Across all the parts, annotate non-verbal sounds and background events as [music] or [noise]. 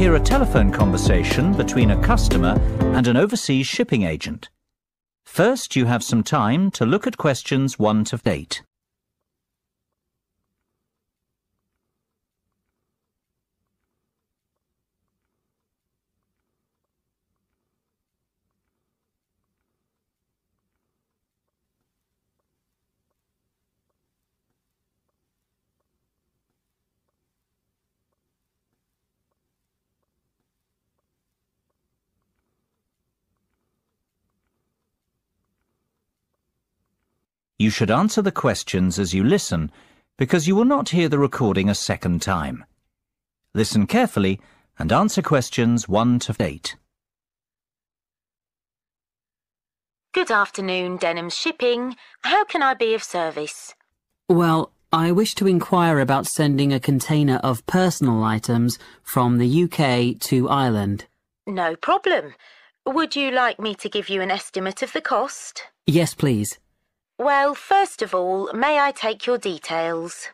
hear a telephone conversation between a customer and an overseas shipping agent. First, you have some time to look at questions 1 to 8. You should answer the questions as you listen, because you will not hear the recording a second time. Listen carefully and answer questions 1 to 8. Good afternoon, Denham Shipping. How can I be of service? Well, I wish to inquire about sending a container of personal items from the UK to Ireland. No problem. Would you like me to give you an estimate of the cost? Yes, please. Well, first of all, may I take your details?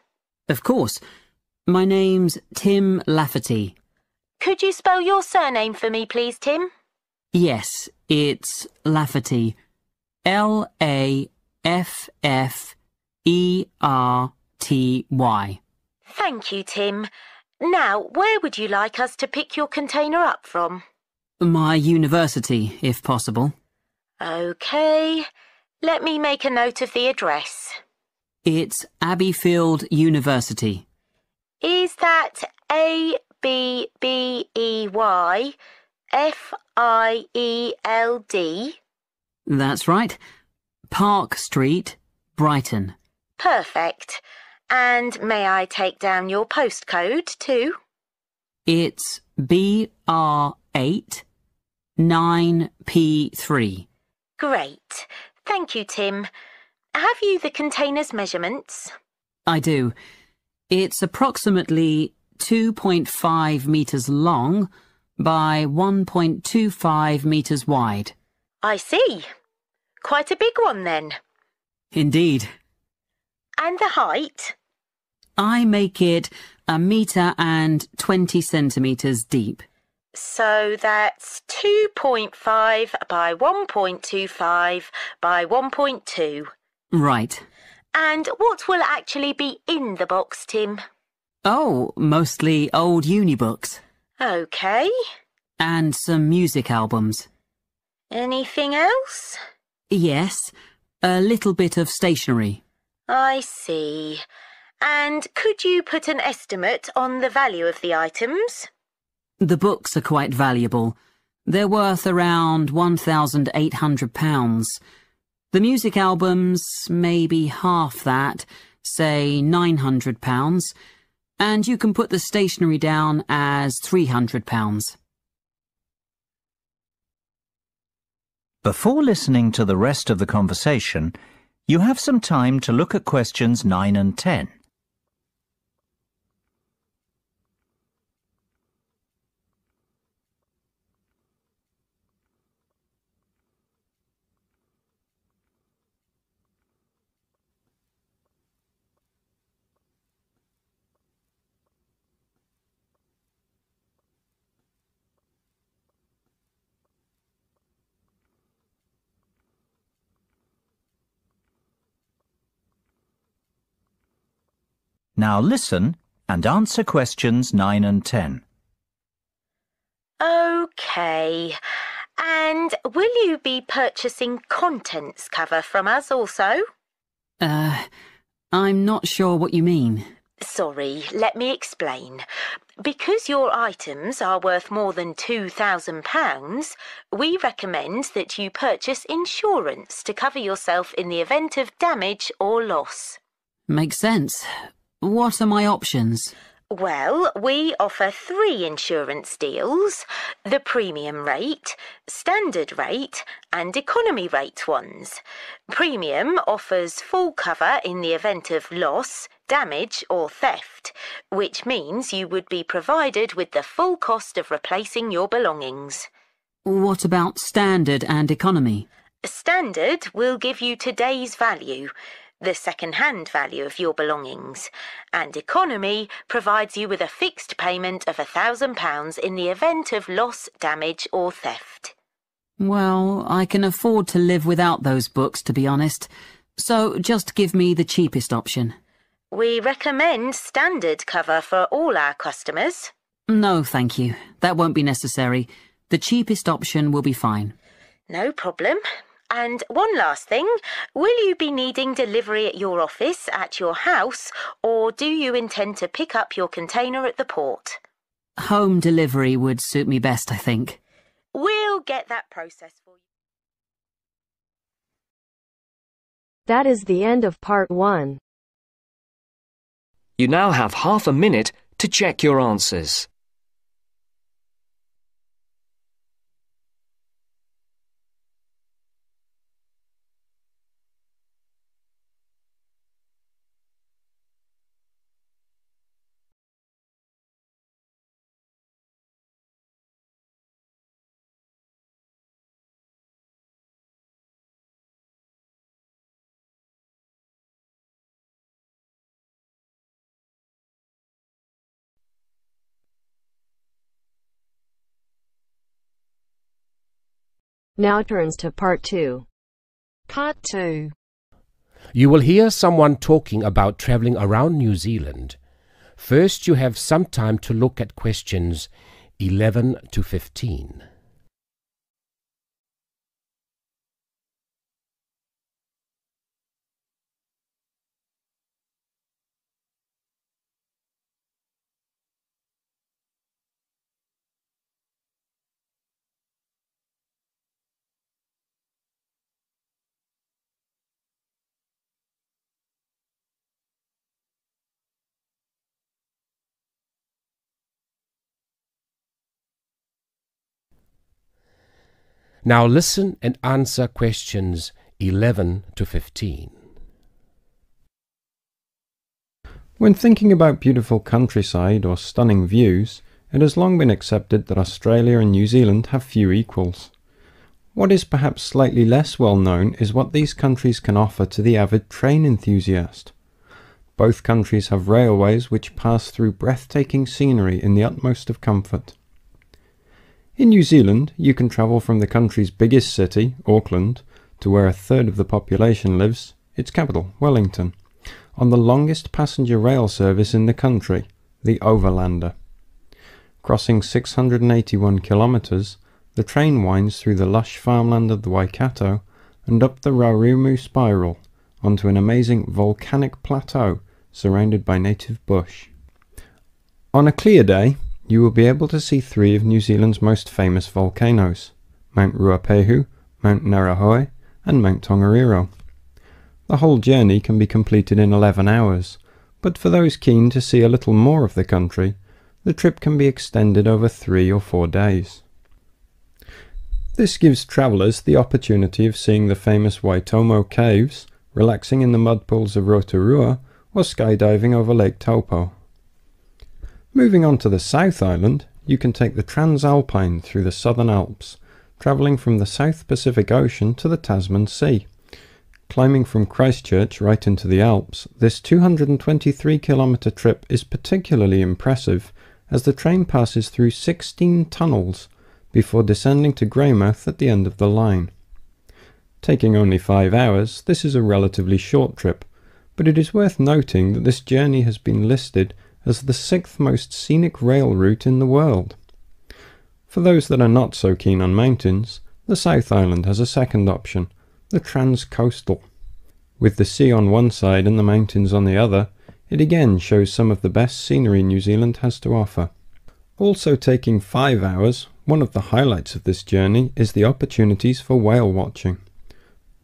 Of course. My name's Tim Lafferty. Could you spell your surname for me, please, Tim? Yes, it's Lafferty. L A F F E R T Y. Thank you, Tim. Now, where would you like us to pick your container up from? My university, if possible. OK. Let me make a note of the address. It's Abbeyfield University. Is that A B B E Y F I E L D? That's right. Park Street, Brighton. Perfect. And may I take down your postcode too? It's BR8 9P3. Great. Thank you, Tim. Have you the container's measurements? I do. It's approximately 2.5 metres long by 1.25 metres wide. I see. Quite a big one then. Indeed. And the height? I make it a metre and 20 centimetres deep. So that's 2.5 by 1.25 by 1.2. Right. And what will actually be in the box, Tim? Oh, mostly old uni books. OK. And some music albums. Anything else? Yes, a little bit of stationery. I see. And could you put an estimate on the value of the items? The books are quite valuable. They're worth around £1,800. The music albums, maybe half that, say £900. And you can put the stationery down as £300. Before listening to the rest of the conversation, you have some time to look at questions 9 and 10. Now listen and answer questions 9 and 10. OK. And will you be purchasing contents cover from us also? Uh, I'm not sure what you mean. Sorry, let me explain. Because your items are worth more than £2,000, we recommend that you purchase insurance to cover yourself in the event of damage or loss. Makes sense. What are my options? Well, we offer three insurance deals the premium rate, standard rate, and economy rate ones. Premium offers full cover in the event of loss, damage, or theft, which means you would be provided with the full cost of replacing your belongings. What about standard and economy? Standard will give you today's value. The second-hand value of your belongings, and economy provides you with a fixed payment of £1,000 in the event of loss, damage or theft. Well, I can afford to live without those books, to be honest. So just give me the cheapest option. We recommend standard cover for all our customers. No, thank you. That won't be necessary. The cheapest option will be fine. No problem. And one last thing, will you be needing delivery at your office, at your house, or do you intend to pick up your container at the port? Home delivery would suit me best, I think. We'll get that process for you. That is the end of part one. You now have half a minute to check your answers. Now turns to part two. Part 2. You will hear someone talking about travelling around New Zealand. First, you have some time to look at questions 11 to 15. Now listen and answer questions 11 to 15. When thinking about beautiful countryside or stunning views, it has long been accepted that Australia and New Zealand have few equals. What is perhaps slightly less well known is what these countries can offer to the avid train enthusiast. Both countries have railways which pass through breathtaking scenery in the utmost of comfort. In New Zealand, you can travel from the country's biggest city, Auckland, to where a third of the population lives, its capital, Wellington, on the longest passenger rail service in the country, the Overlander. Crossing 681 kilometres, the train winds through the lush farmland of the Waikato and up the Raurimu spiral onto an amazing volcanic plateau surrounded by native bush. On a clear day, you will be able to see three of New Zealand's most famous volcanoes, Mount Ruapehu, Mount Ngauruhoe and Mount Tongariro. The whole journey can be completed in 11 hours, but for those keen to see a little more of the country, the trip can be extended over three or four days. This gives travellers the opportunity of seeing the famous Waitomo caves, relaxing in the mud pools of Rotorua, or skydiving over Lake Taupo. Moving on to the South Island, you can take the Transalpine through the Southern Alps, travelling from the South Pacific Ocean to the Tasman Sea. Climbing from Christchurch right into the Alps, this 223 kilometre trip is particularly impressive as the train passes through 16 tunnels before descending to Greymouth at the end of the line. Taking only five hours, this is a relatively short trip, but it is worth noting that this journey has been listed as the sixth most scenic rail route in the world. For those that are not so keen on mountains, the South Island has a second option, the Transcoastal. With the sea on one side and the mountains on the other, it again shows some of the best scenery New Zealand has to offer. Also taking five hours, one of the highlights of this journey is the opportunities for whale watching.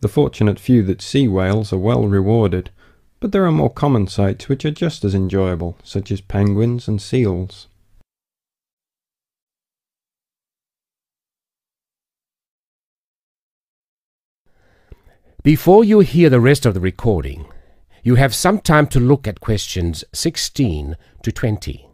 The fortunate few that see whales are well rewarded, but there are more common sights which are just as enjoyable, such as penguins and seals. Before you hear the rest of the recording, you have some time to look at questions 16 to 20.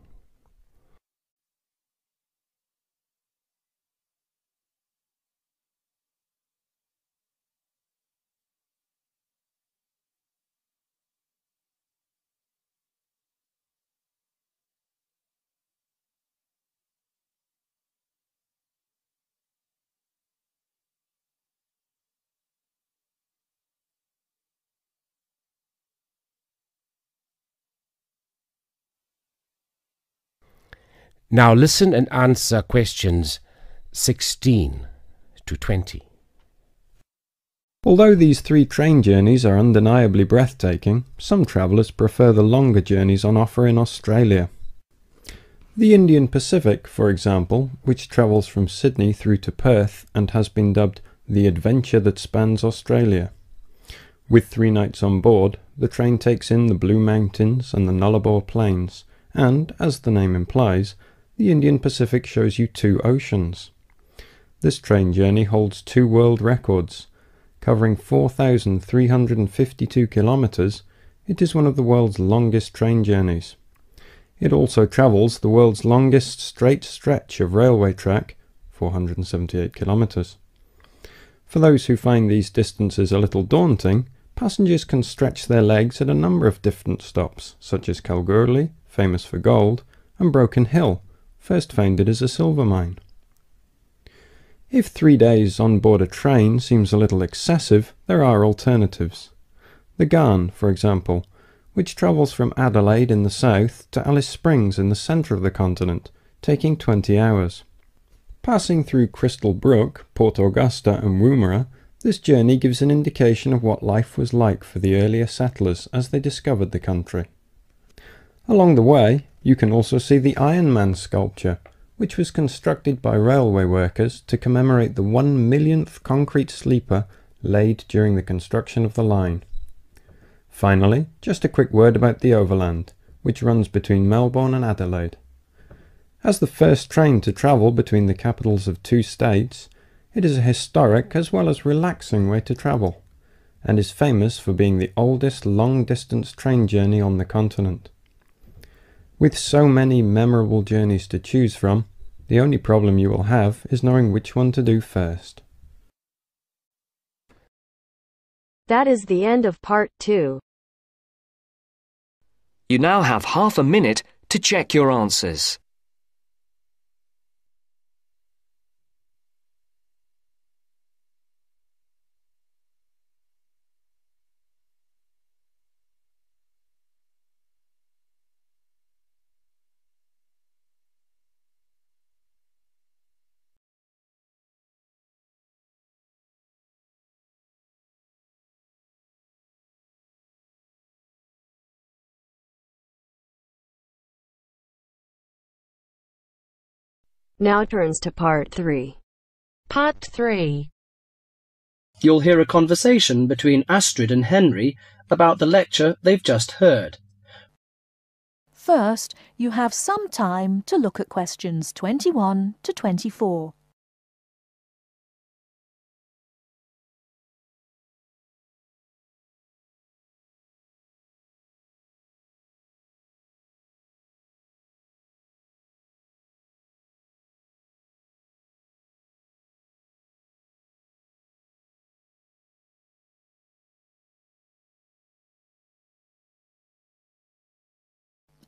Now listen and answer questions 16 to 20. Although these three train journeys are undeniably breathtaking, some travellers prefer the longer journeys on offer in Australia. The Indian Pacific, for example, which travels from Sydney through to Perth and has been dubbed the adventure that spans Australia. With three nights on board, the train takes in the Blue Mountains and the Nullarbor Plains, and, as the name implies, the Indian Pacific shows you two oceans. This train journey holds two world records. Covering 4,352 kilometres, it is one of the world's longest train journeys. It also travels the world's longest straight stretch of railway track, 478 kilometres. For those who find these distances a little daunting, passengers can stretch their legs at a number of different stops, such as Kalgoorlie, famous for gold, and Broken Hill, first founded as a silver mine. If three days on board a train seems a little excessive, there are alternatives. The Ghan, for example, which travels from Adelaide in the south to Alice Springs in the centre of the continent, taking 20 hours. Passing through Crystal Brook, Port Augusta and Woomera, this journey gives an indication of what life was like for the earlier settlers as they discovered the country. Along the way, you can also see the Iron Man sculpture, which was constructed by railway workers to commemorate the one millionth concrete sleeper laid during the construction of the line. Finally, just a quick word about the Overland, which runs between Melbourne and Adelaide. As the first train to travel between the capitals of two states, it is a historic as well as relaxing way to travel, and is famous for being the oldest long-distance train journey on the continent. With so many memorable journeys to choose from, the only problem you will have is knowing which one to do first. That is the end of part two. You now have half a minute to check your answers. Now turns to part three. Part 3. You'll hear a conversation between Astrid and Henry about the lecture they've just heard. First, you have some time to look at questions 21 to 24.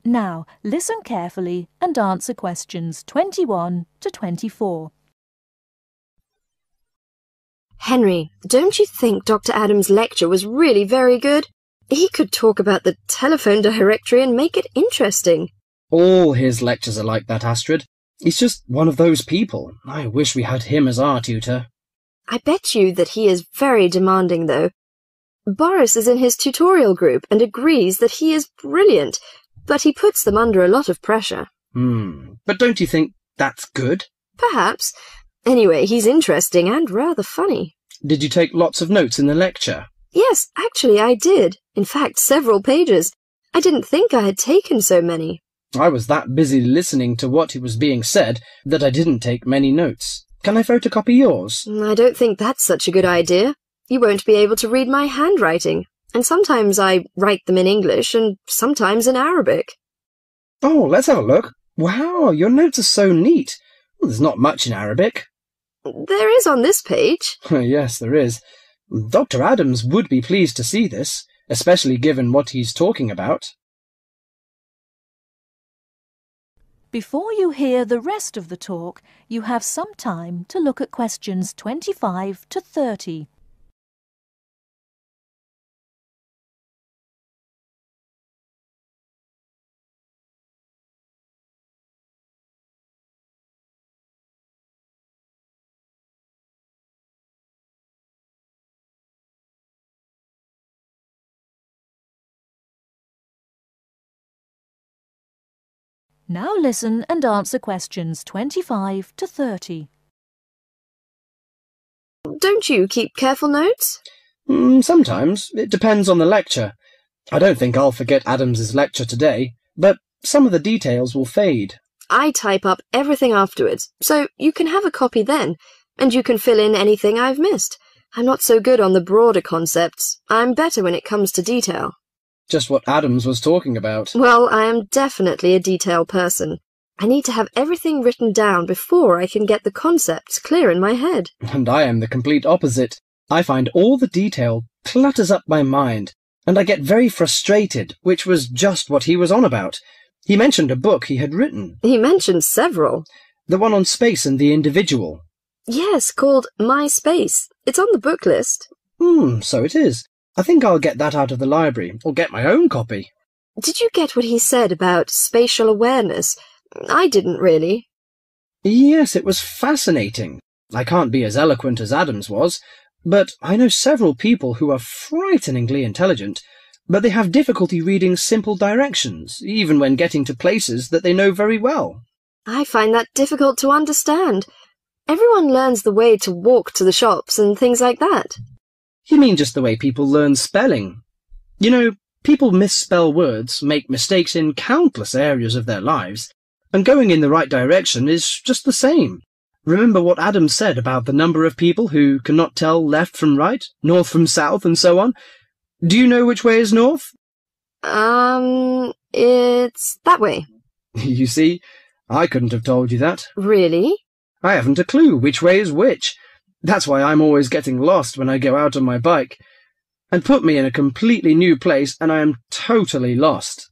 Now, listen carefully and answer questions 21 to 24. Henry, don't you think Dr. Adams' lecture was really very good? He could talk about the telephone directory and make it interesting. All his lectures are like that, Astrid. He's just one of those people. I wish we had him as our tutor. I bet you that he is very demanding, though. Boris is in his tutorial group and agrees that he is brilliant, but he puts them under a lot of pressure. Hmm. But don't you think that's good? Perhaps. Anyway, he's interesting and rather funny. Did you take lots of notes in the lecture? Yes, actually I did. In fact, several pages. I didn't think I had taken so many. I was that busy listening to what he was being said that I didn't take many notes. Can I photocopy yours? I don't think that's such a good idea. You won't be able to read my handwriting, and sometimes I write them in English and sometimes in Arabic. Oh, let's have a look. Wow, your notes are so neat. Well, there's not much in Arabic. There is on this page. [laughs] yes, there is. Dr. Adams would be pleased to see this, especially given what he's talking about. Before you hear the rest of the talk, you have some time to look at questions 25 to 30. Now listen and answer questions 25 to 30. Don't you keep careful notes? Mm, sometimes. It depends on the lecture. I don't think I'll forget Adams's lecture today, but some of the details will fade. I type up everything afterwards, so you can have a copy then, and you can fill in anything I've missed. I'm not so good on the broader concepts. I'm better when it comes to detail. Just what Adams was talking about. Well, I am definitely a detail person. I need to have everything written down before I can get the concepts clear in my head. And I am the complete opposite. I find all the detail clutters up my mind, and I get very frustrated, which was just what he was on about. He mentioned a book he had written. He mentioned several. The one on space and the individual. Yes, called My Space. It's on the book list. Hmm, so it is. I think I'll get that out of the library, or get my own copy. Did you get what he said about spatial awareness? I didn't really. Yes, it was fascinating. I can't be as eloquent as Adams was, but I know several people who are frighteningly intelligent, but they have difficulty reading simple directions, even when getting to places that they know very well. I find that difficult to understand. Everyone learns the way to walk to the shops and things like that. You mean just the way people learn spelling? You know, people misspell words, make mistakes in countless areas of their lives, and going in the right direction is just the same. Remember what Adam said about the number of people who cannot tell left from right, north from south, and so on? Do you know which way is north? Um, it's that way. [laughs] you see, I couldn't have told you that. Really? I haven't a clue which way is which. That's why I'm always getting lost when I go out on my bike. And put me in a completely new place and I am totally lost.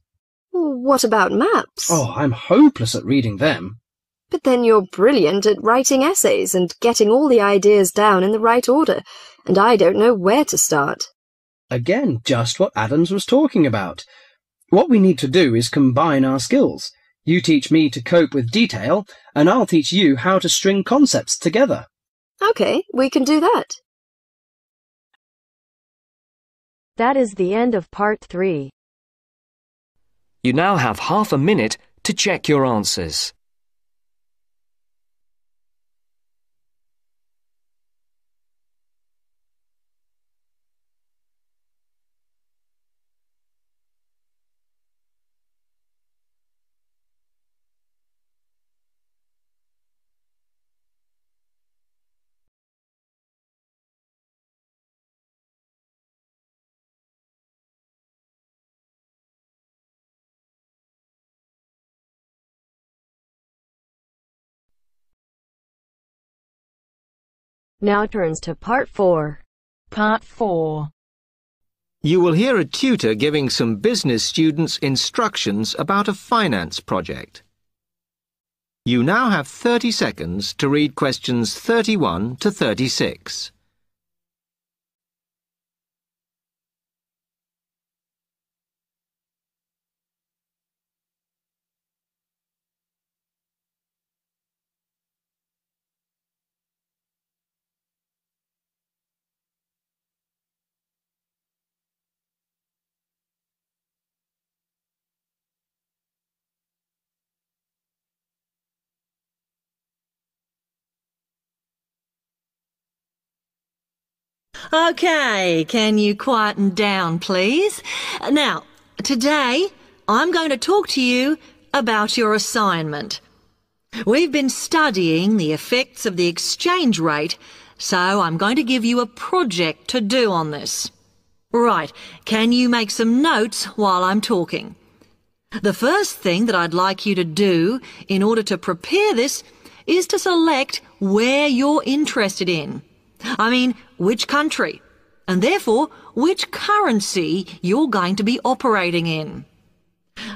What about maps? Oh, I'm hopeless at reading them. But then you're brilliant at writing essays and getting all the ideas down in the right order, and I don't know where to start. Again, just what Adams was talking about. What we need to do is combine our skills. You teach me to cope with detail, and I'll teach you how to string concepts together. Okay, we can do that. That is the end of part three. You now have half a minute to check your answers. Now turns to part four. Part 4. You will hear a tutor giving some business students instructions about a finance project. You now have 30 seconds to read questions 31 to 36. Okay, can you quieten down, please? Now, today I'm going to talk to you about your assignment. We've been studying the effects of the exchange rate, so I'm going to give you a project to do on this. Right, can you make some notes while I'm talking? The first thing that I'd like you to do in order to prepare this is to select where you're interested in. I mean, which country, and therefore which currency you're going to be operating in.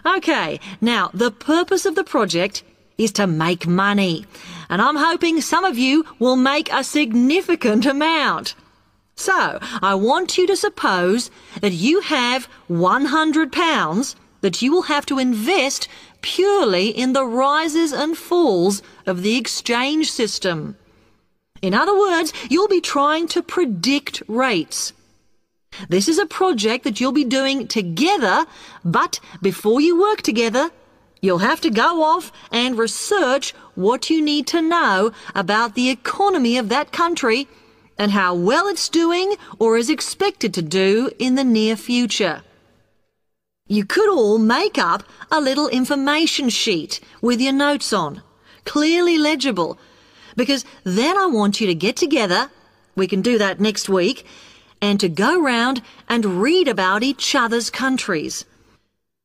Okay, now the purpose of the project is to make money, and I'm hoping some of you will make a significant amount. So, I want you to suppose that you have £100 that you will have to invest purely in the rises and falls of the exchange system. In other words, you'll be trying to predict rates. This is a project that you'll be doing together, but before you work together, You'll have to go off and research what you need to know about the economy of that country and how well it's doing or is expected to do in the near future. You could all make up a little information sheet with your notes on, clearly legible, because then I want you to get together, we can do that next week, and to go round and read about each other's countries.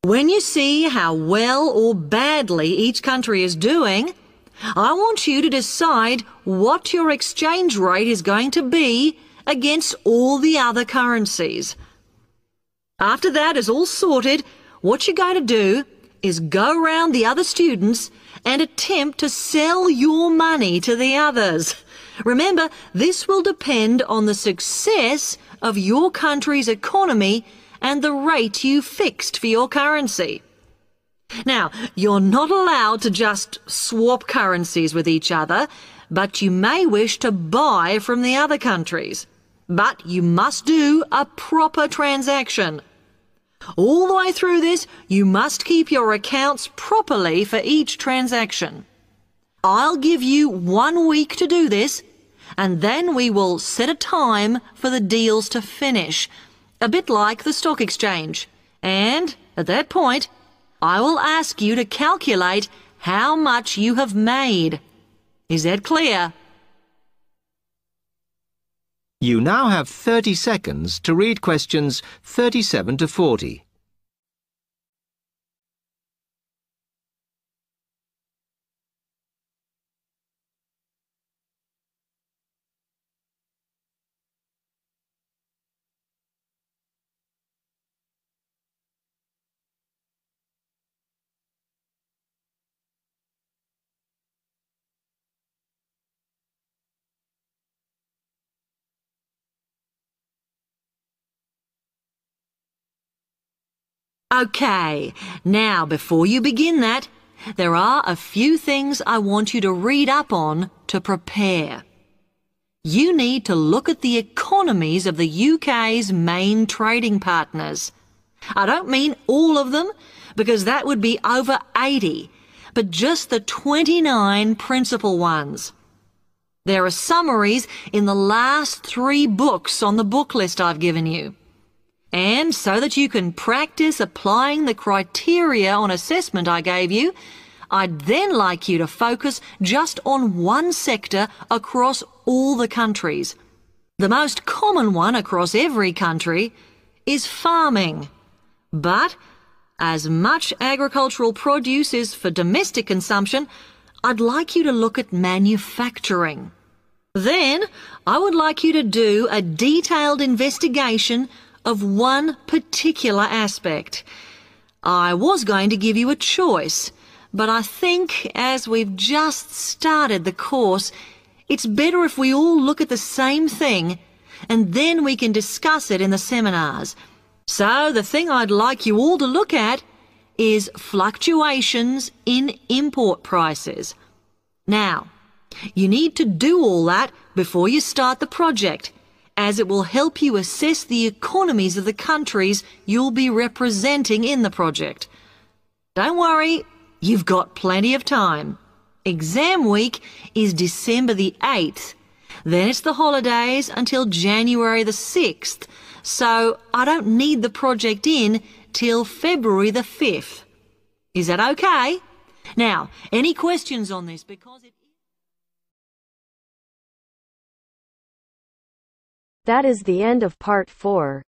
When you see how well or badly each country is doing, I want you to decide what your exchange rate is going to be against all the other currencies. After that is all sorted, what you're going to do is go round the other students and attempt to sell your money to the others. Remember, this will depend on the success of your country's economy and the rate you fixed for your currency. Now, you're not allowed to just swap currencies with each other, but you may wish to buy from the other countries. But you must do a proper transaction. All the way through this, you must keep your accounts properly for each transaction. I'll give you one week to do this, and then we will set a time for the deals to finish, a bit like the stock exchange. And at that point, I will ask you to calculate how much you have made. Is that clear? You now have 30 seconds to read questions 37 to 40. Okay, now before you begin that, there are a few things I want you to read up on to prepare. You need to look at the economies of the UK's main trading partners. I don't mean all of them, because that would be over 80, but just the 29 principal ones. There are summaries in the last three books on the book list I've given you. And so that you can practice applying the criteria on assessment I gave you, I'd then like you to focus just on one sector across all the countries. The most common one across every country is farming. But as much agricultural produce is for domestic consumption, I'd like you to look at manufacturing. Then I would like you to do a detailed investigation of one particular aspect. I was going to give you a choice, but I think as we've just started the course, it's better if we all look at the same thing and then we can discuss it in the seminars. So the thing I'd like you all to look at is fluctuations in import prices. Now, you need to do all that before you start the project as it will help you assess the economies of the countries you'll be representing in the project. Don't worry, you've got plenty of time. Exam week is December the 8th. Then it's the holidays until January the 6th, so I don't need the project in till February the 5th. Is that okay? Now, any questions on this because it That is the end of part 4.